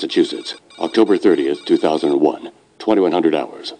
Massachusetts, October 30th, 2001, 2100 hours.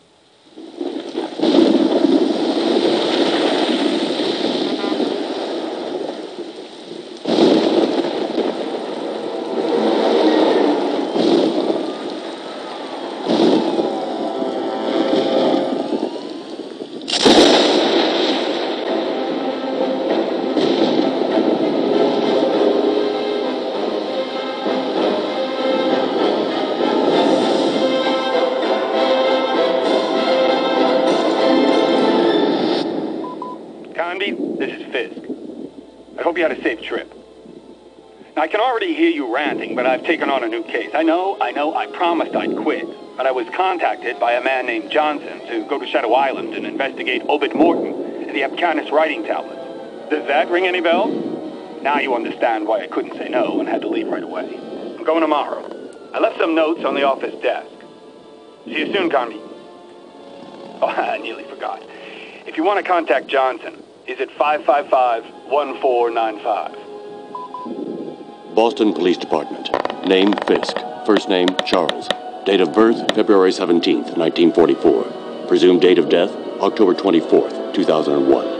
But I've taken on a new case. I know, I know, I promised I'd quit, but I was contacted by a man named Johnson to go to Shadow Island and investigate Obed Morton and the Abkanis writing tablets. Does that ring any bells? Now you understand why I couldn't say no and had to leave right away. I'm going tomorrow. I left some notes on the office desk. See you soon, Carnby. Oh, I nearly forgot. If you want to contact Johnson, he's at 555-1495. Boston Police Department. Name Fiske. First name Charles. Date of birth February 17th, 1944. Presumed date of death October 24th, 2001.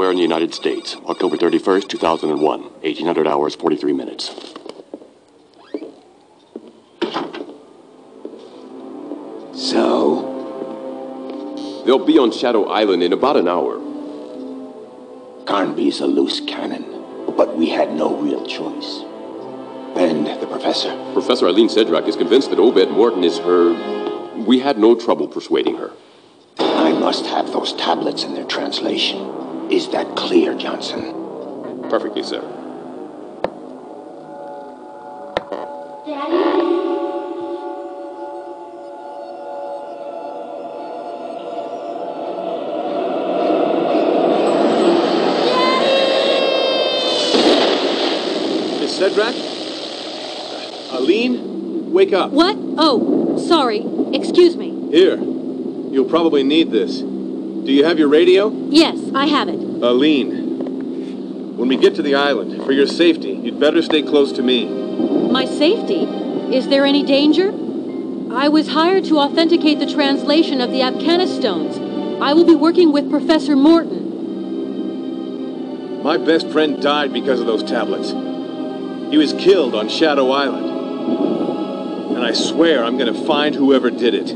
Somewhere in the United States, October 31st, 2001, 1800 hours, 43 minutes. So, They'll be on Shadow Island in about an hour. Carnby's a loose cannon, but we had no real choice. And the professor? Professor Aline Cedrac is convinced that Obed Morton is her. We had no trouble persuading her. I must have those tablets and their translation. Is that clear, Johnson? Perfectly, sir. Miss Cedrac? Aline? Wake up. What? Oh, sorry. Excuse me. Here. You'll probably need this. Do you have your radio? Yes, I have it. Aline. When we get to the island, for your safety, you'd better stay close to me. My safety? Is there any danger? I was hired to authenticate the translation of the Abkanis stones. I will be working with Professor Morton. My best friend died because of those tablets. He was killed on Shadow Island. And I swear I'm gonna find whoever did it.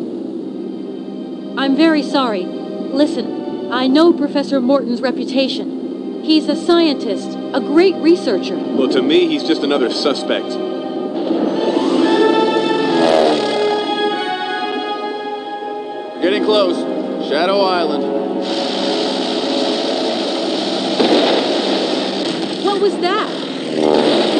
I'm very sorry. Listen, I know Professor Morton's reputation. He's a scientist, a great researcher. Well, to me, he's just another suspect. We're getting close. Shadow Island. What was that?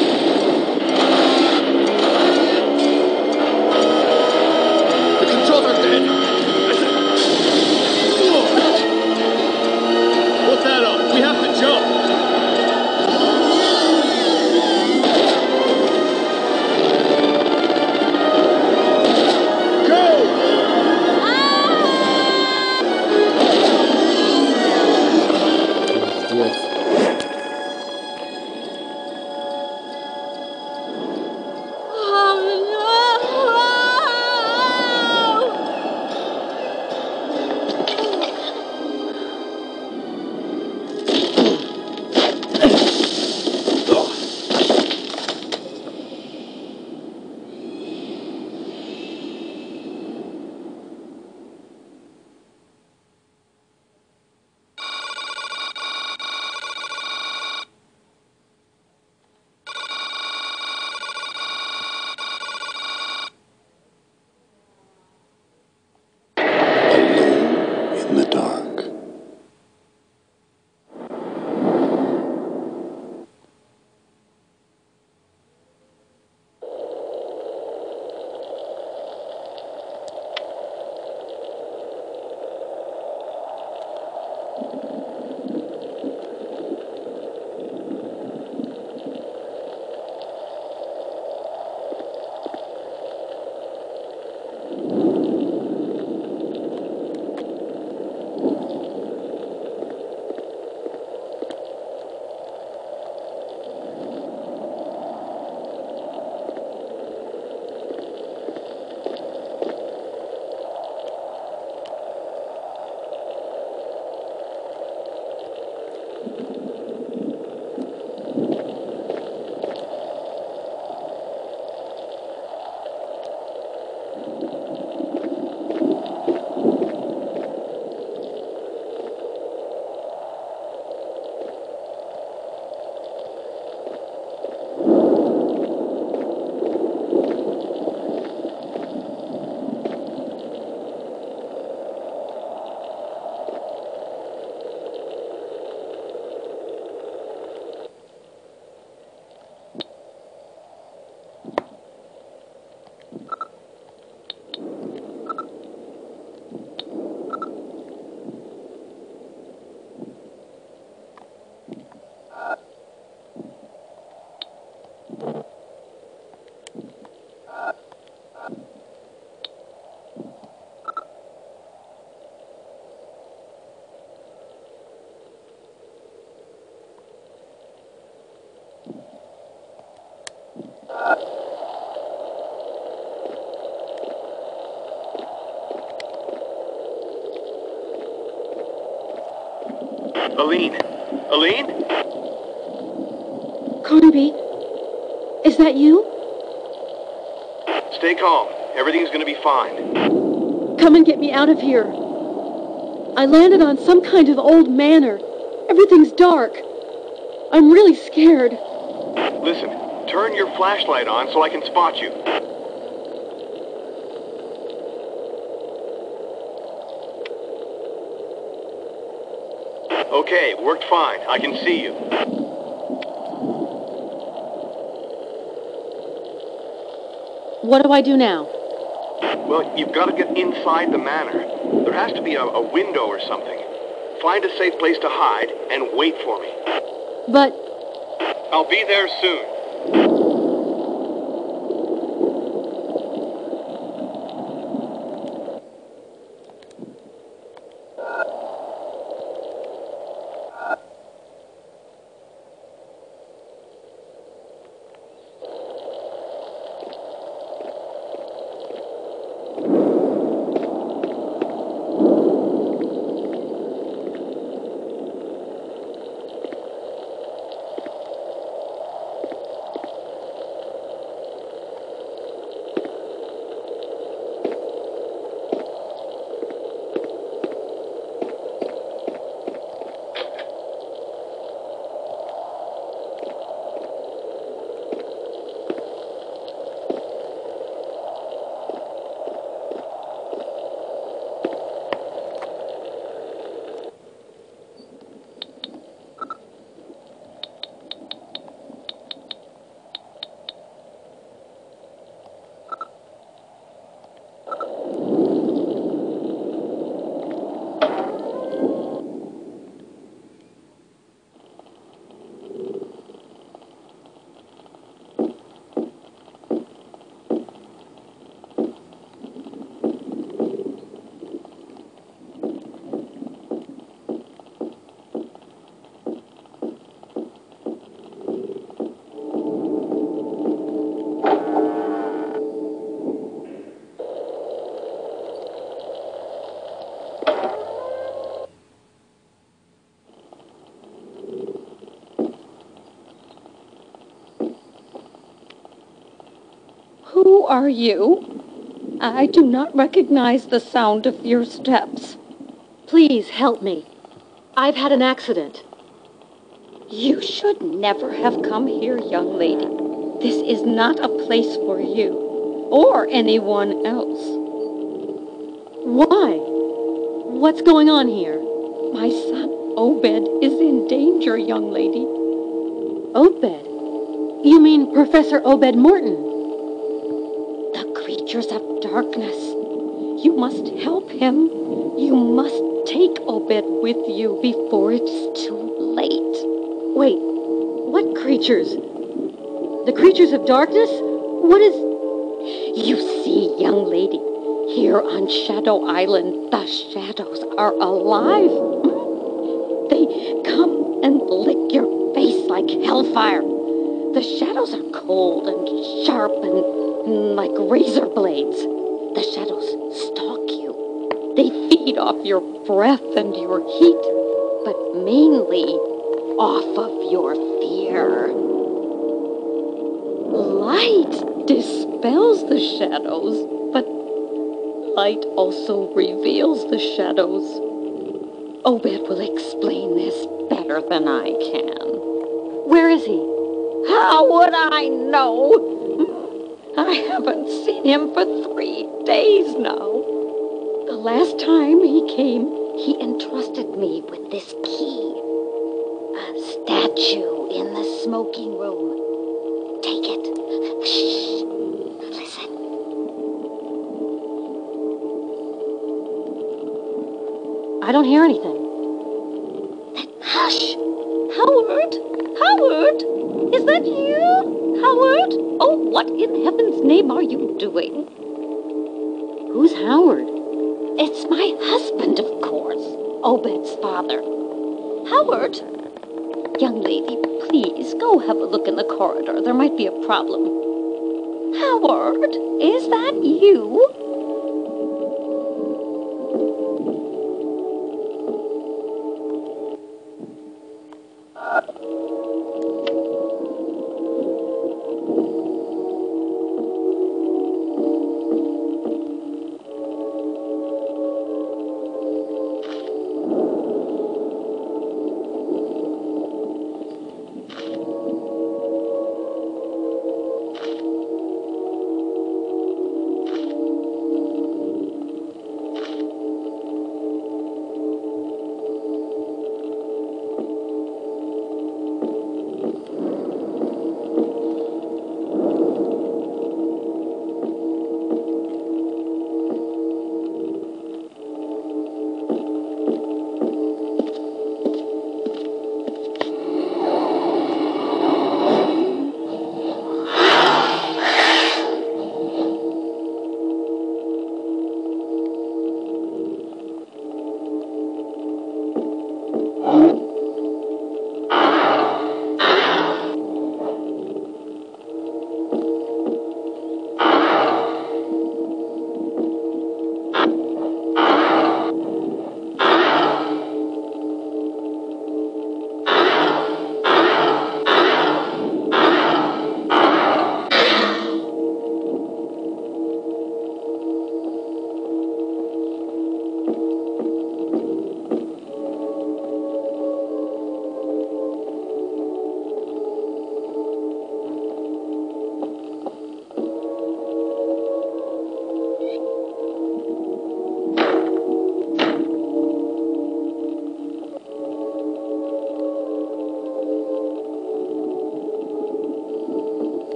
Aline? Aline? Carnby, is that you? Stay calm. Everything's gonna be fine. Come and get me out of here. I landed on some kind of old manor. Everything's dark. I'm really scared. Listen, turn your flashlight on so I can spot you. Okay, worked fine. I can see you. What do I do now? Well, you've got to get inside the manor. There has to be a, a window or something. Find a safe place to hide and wait for me. But I'll be there soon. Are you? I do not recognize the sound of your steps. please help me. I've had an accident. You should never have come here, young lady. This is not a place for you, or anyone else. Why? What's going on here? My son, Obed, is in danger, young lady. Obed? You mean Professor Obed Morton? Creatures of darkness. You must help him. You must take Obed with you before it's too late. Wait, what creatures? The creatures of darkness? What is. You see, young lady, here on Shadow Island, the shadows are alive. They come and lick your face like hellfire. The shadows are cold and like razor blades. The shadows stalk you. They feed off your breath and your heat, but mainly off of your fear. Light dispels the shadows, but light also reveals the shadows. Obed will explain this better than I can. Where is he? How would I know? I haven't seen him for three days now. The last time he came, he entrusted me with this key. A statue in the smoking room. Take it. Shh. Listen. I don't hear anything. Hush! Howard! Howard! Is that you? Howard? Oh, what in heaven? Name are you doing? Who's Howard? It's my husband, of course. Obed's father. Howard! Young lady, please go have a look in the corridor. There might be a problem. Howard, is that you?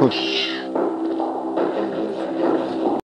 Jakoś